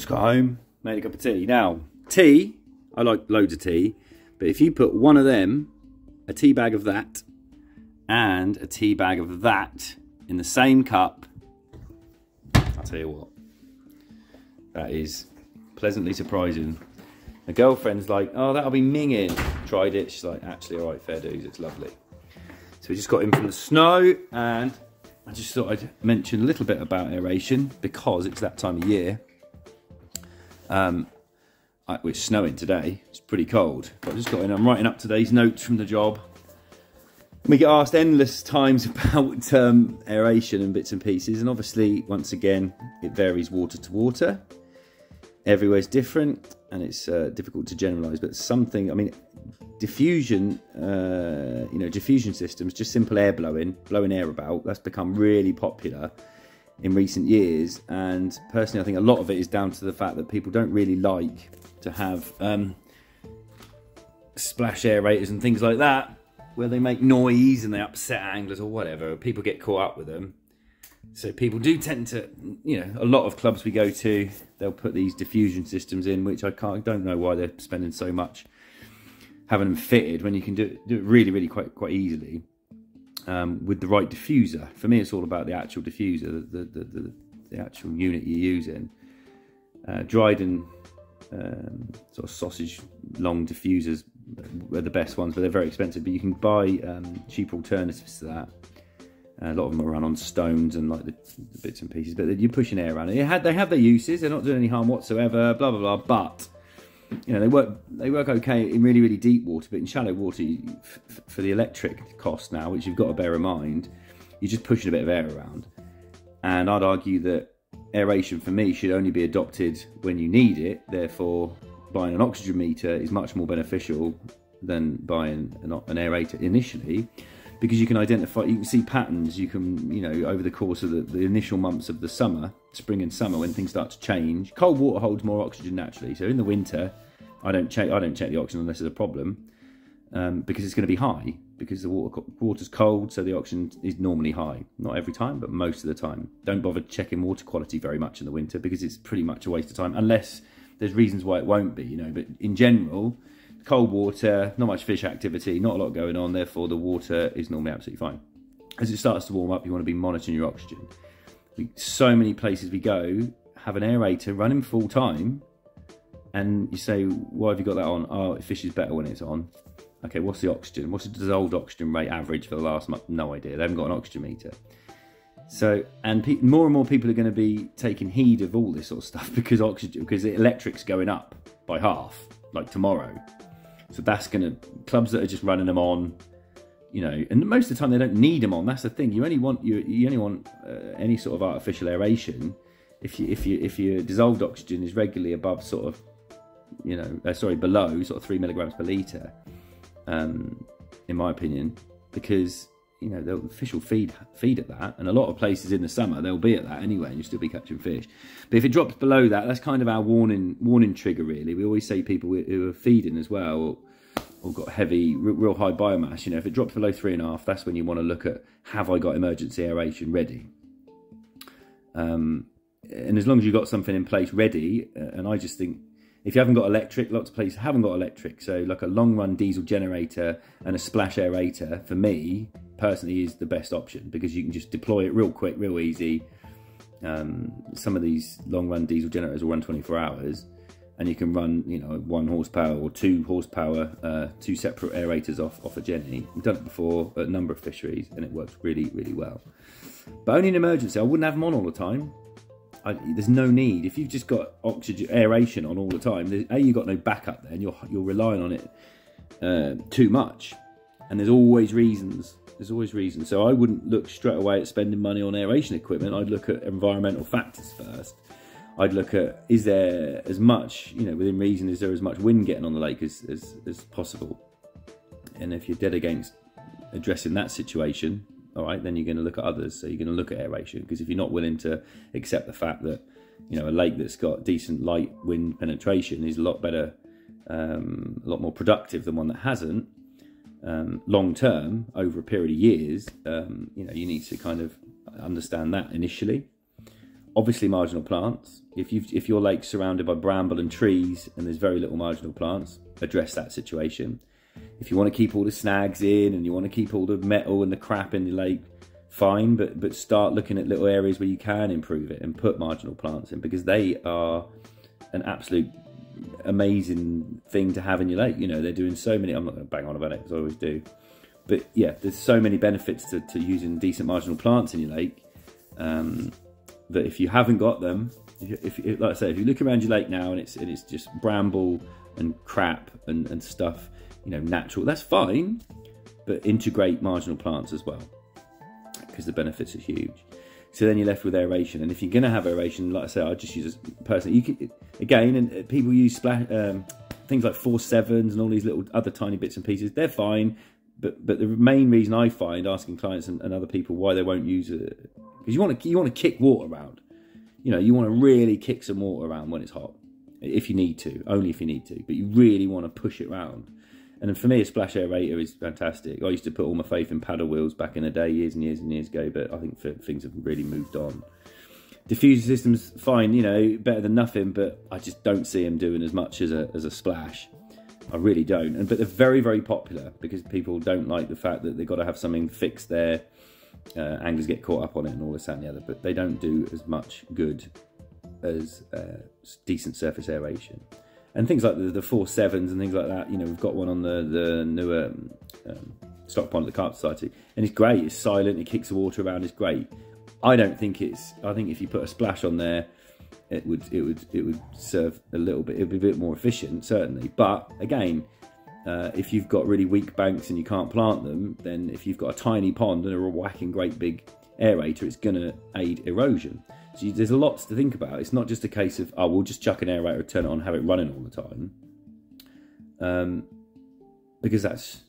just got home, made a cup of tea. Now, tea, I like loads of tea, but if you put one of them, a tea bag of that, and a tea bag of that in the same cup, I'll tell you what, that is pleasantly surprising. My girlfriend's like, oh, that'll be minging. Tried it, she's like, actually, all right, fair dues, it's lovely. So we just got in from the snow and I just thought I'd mention a little bit about aeration because it's that time of year. Um, I, it's snowing today, it's pretty cold. But I just got in, I'm writing up today's notes from the job. We get asked endless times about um, aeration and bits and pieces, and obviously, once again, it varies water to water. Everywhere's different, and it's uh, difficult to generalise. But something, I mean, diffusion, uh, you know, diffusion systems, just simple air blowing, blowing air about, that's become really popular in recent years. And personally, I think a lot of it is down to the fact that people don't really like to have um, splash aerators and things like that, where they make noise and they upset anglers or whatever. People get caught up with them. So people do tend to, you know, a lot of clubs we go to, they'll put these diffusion systems in, which I can't, don't know why they're spending so much having them fitted when you can do it, do it really, really quite quite easily um, with the right diffuser. For me, it's all about the actual diffuser, the the, the, the actual unit you're using. Uh, Dryden um, sort of sausage long diffusers are the best ones, but they're very expensive. But you can buy um, cheaper alternatives to that. Uh, a lot of them are run on stones and like the, the bits and pieces, but you're pushing air around it. Had, they have their uses; they're not doing any harm whatsoever. Blah blah blah. But you know they work they work okay in really really deep water, but in shallow water, you, for the electric cost now, which you've got to bear in mind, you're just pushing a bit of air around. And I'd argue that aeration for me should only be adopted when you need it. Therefore, buying an oxygen meter is much more beneficial than buying an, an aerator initially because you can identify you can see patterns you can you know over the course of the, the initial months of the summer spring and summer when things start to change. Cold water holds more oxygen naturally so in the winter i don't check i don't check the oxygen unless there's a problem um, because it's going to be high because the water water's cold so the oxygen is normally high. Not every time but most of the time. Don't bother checking water quality very much in the winter because it's pretty much a waste of time unless there's reasons why it won't be you know but in general cold water, not much fish activity, not a lot going on, therefore the water is normally absolutely fine. As it starts to warm up, you want to be monitoring your oxygen. We, so many places we go have an aerator running full time, and you say, why have you got that on? Oh, it fishes better when it's on. Okay, what's the oxygen? What's the dissolved oxygen rate average for the last month? No idea. They haven't got an oxygen meter. So, and more and more people are going to be taking heed of all this sort of stuff because oxygen, because the electric's going up by half, like tomorrow. So that's going to clubs that are just running them on, you know, and most of the time they don't need them on. That's the thing. You only want you you only want uh, any sort of artificial aeration if you if you if your dissolved oxygen is regularly above sort of you know uh, sorry below sort of three milligrams per liter. Um, in my opinion, because you know the fish will feed feed at that, and a lot of places in the summer they'll be at that anyway, and you'll still be catching fish. But if it drops below that, that's kind of our warning warning trigger. Really, we always say people who are feeding as well, or, or got heavy, real high biomass. You know, if it drops below three and a half, that's when you want to look at have I got emergency aeration ready. Um, and as long as you've got something in place ready, uh, and I just think if you haven't got electric, lots of places haven't got electric. So like a long run diesel generator and a splash aerator for me personally is the best option because you can just deploy it real quick, real easy. Um, some of these long run diesel generators will run 24 hours and you can run, you know, one horsepower or two horsepower, uh, two separate aerators off, off a Jenny. We've done it before at a number of fisheries and it works really, really well. But only in emergency, I wouldn't have them on all the time. I, there's no need if you've just got oxygen aeration on all the time. A, you've got no backup there, and you're you're relying on it uh, too much. And there's always reasons there's always reason. So I wouldn't look straight away at spending money on aeration equipment. I'd look at environmental factors first. I'd look at is there as much, you know, within reason, is there as much wind getting on the lake as, as, as possible? And if you're dead against addressing that situation, all right, then you're going to look at others. So you're going to look at aeration because if you're not willing to accept the fact that, you know, a lake that's got decent light wind penetration is a lot better, um, a lot more productive than one that hasn't, um, long term over a period of years, um, you know, you need to kind of understand that initially. obviously marginal plants. If you if your lake's surrounded by bramble and trees and there's very little marginal plants, address that situation. If you want to keep all the snags in and you want to keep all the metal and the crap in the lake, fine, but but start looking at little areas where you can improve it and put marginal plants in because they are an absolute amazing thing to have in your lake. You know, they're doing so many. I'm not going to bang on about it as I always do, but yeah, there's so many benefits to, to using decent marginal plants in your lake. Um, that if you haven't got them, if, if, like I say, if you look around your lake now and it's and it's just bramble and crap and, and stuff, you know, natural, that's fine, but integrate marginal plants as well because the benefits are huge. So then you're left with aeration, and if you're going to have aeration, like I say, I just use a person. You can again, and uh, people use splash um, things like four sevens and all these little other tiny bits and pieces. They're fine, but but the main reason I find asking clients and, and other people why they won't use it because you want to you want to kick water around. You know, you want to really kick some water around when it's hot, if you need to, only if you need to. But you really want to push it around. And for me, a splash aerator is fantastic. I used to put all my faith in paddle wheels back in the day, years and years and years ago, but I think things have really moved on. Diffuser systems, fine, you know, better than nothing, but I just don't see them doing as much as a, as a splash. I really don't. And but they're very, very popular because people don't like the fact that they've got to have something fixed there. Uh, anglers get caught up on it and all this and the other, but they don't do as much good as uh, decent surface aeration and things like the, the four sevens and things like that. You know, we've got one on the the newer um, um, stock pond at the Carp Society, and it's great. It's silent. It kicks the water around. It's great. I don't think it's. I think if you put a splash on there, it would it would it would serve a little bit. It would be a bit more efficient, certainly. But again. Uh, if you've got really weak banks and you can't plant them, then if you've got a tiny pond and a whacking great big aerator, it's going to aid erosion. So there's lots to think about. It's not just a case of oh we'll just chuck an aerator, turn it on, have it running all the time, um, because that's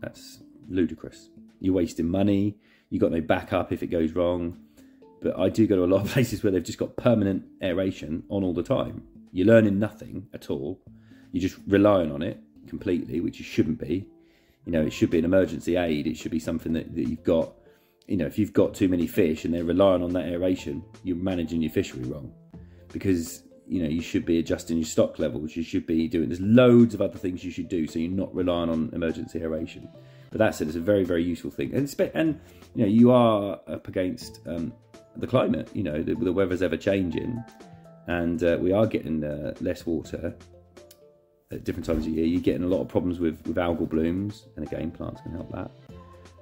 that's ludicrous. You're wasting money. You've got no backup if it goes wrong. But I do go to a lot of places where they've just got permanent aeration on all the time. You're learning nothing at all. You're just relying on it completely, which you shouldn't be. You know, it should be an emergency aid. It should be something that, that you've got you know, if you've got too many fish and they're relying on that aeration, you're managing your fishery wrong. Because, you know, you should be adjusting your stock levels. You should be doing, there's loads of other things you should do so you're not relying on emergency aeration. But that said, it's a very, very useful thing. And, and you know, you are up against um, the climate, you know, the, the, weather's ever changing. And uh, we are getting uh, less water at different times of year. You're getting a lot of problems with, with algal blooms. And again, plants can help that.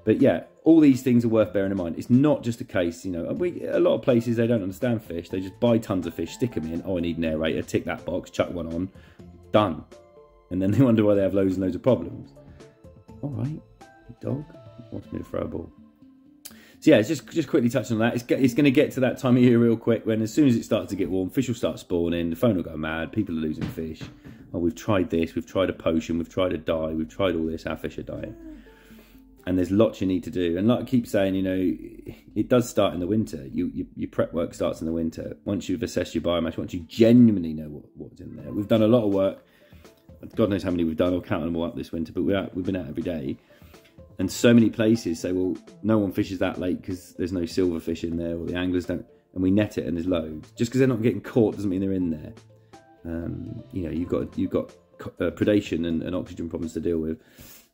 But yeah, all these things are worth bearing in mind. It's not just a case, you know, we, a lot of places they don't understand fish. They just buy tons of fish, stick them in. Oh, I need an aerator, tick that box, chuck one on, done. And then they wonder why they have loads and loads of problems. All right, dog wants me to throw a ball. So yeah, just just quickly touching on that. It's, it's going to get to that time of year real quick when as soon as it starts to get warm, fish will start spawning, the phone will go mad, people are losing fish. Oh, we've tried this, we've tried a potion, we've tried a dye, we've tried all this, our fish are dying and there's lots you need to do. And like I keep saying, you know, it does start in the winter. You, you, your prep work starts in the winter. Once you've assessed your biomass, once you genuinely know what, what's in there. We've done a lot of work. God knows how many we've done. I'll count them all up this winter, but we're out, we've been out every day. And so many places say, well, no one fishes that lake because there's no silverfish in there, or the anglers don't. And we net it, and there's loads. Just because they're not getting caught doesn't mean they're in there. Um, you know, you've got you've got uh, predation and, and oxygen problems to deal with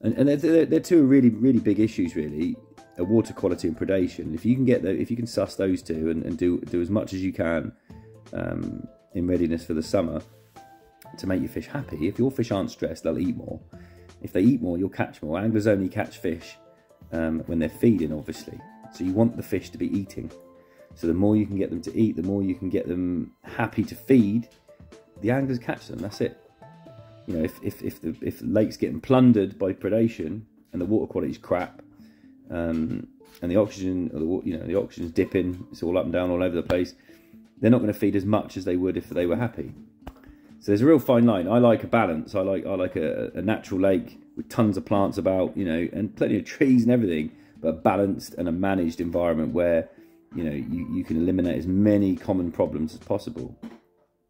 and, and they're, they're, two really really big issues really water quality and predation. If you can get the, if you can suss those two and, and do do as much as you can um, in readiness for the summer to make your fish happy. If your fish aren't stressed they'll eat more. If they eat more you'll catch more. Anglers only catch fish um, when they're feeding obviously. So you want the fish to be eating. So the more you can get them to eat the more you can get them happy to feed the anglers catch them. That's it you know, if if if the if the lake's getting plundered by predation and the water quality is crap, um, and the oxygen, or the you know, the oxygen's dipping, it's all up and down all over the place. They're not going to feed as much as they would if they were happy. So there's a real fine line. I like a balance. I like I like a, a natural lake with tons of plants about, you know, and plenty of trees and everything, but a balanced and a managed environment where you know you, you can eliminate as many common problems as possible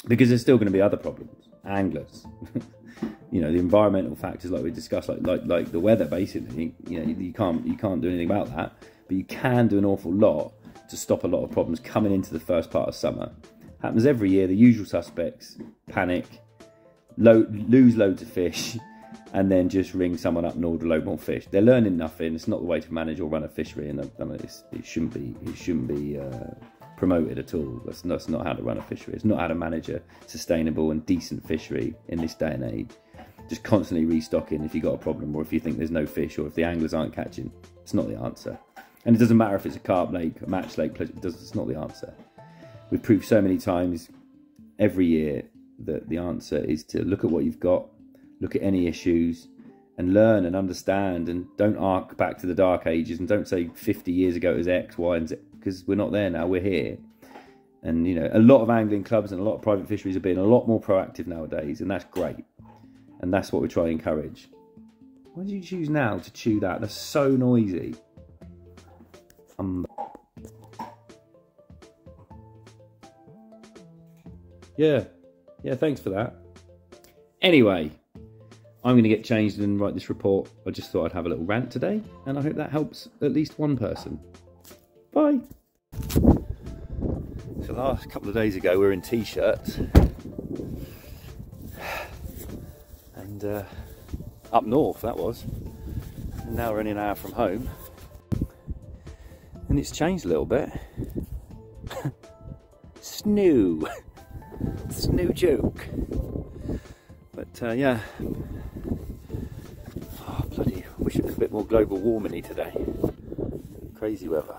because there's still going to be other problems anglers you know the environmental factors like we discussed like like like the weather basically you know you can't you can't do anything about that but you can do an awful lot to stop a lot of problems coming into the first part of summer. Happens every year. The usual suspects panic, lo- lose loads of fish, and then just ring someone up and order a load more fish. They're learning nothing. It's not the way to manage or run a fishery, and I it shouldn't be. It shouldn't be uh, promoted at all. That's not, that's not how to run a fishery. It's not how to manage a sustainable and decent fishery in this day and age. Just constantly restocking if you've got a problem, or if you think there's no fish, or if the anglers aren't catching. It's not the answer. And it doesn't matter if it's a carp lake, a match lake. It's not the answer. We've proved so many times every year that the answer is to look at what you've got, look at any issues and learn and understand and don't arc back to the dark ages and don't say 50 years ago it was X, Y, and Z because we're not there now, we're here. And you know, a lot of angling clubs and a lot of private fisheries are being a lot more proactive nowadays, and that's great. And that's what we try to encourage. Why did you choose now to chew that? That's so noisy. Um, yeah, yeah, thanks for that. Anyway, I'm going to get changed and write this report. I just thought I'd have a little rant today, and I hope that helps at least one person. Bye. So, last couple of days ago, we were in t shirts, and uh, up north that was. And now we're only an hour from home, and it's changed a little bit. Snoo, snoo joke. But uh, yeah, oh, bloody, wish it was a bit more global warming today. Crazy weather.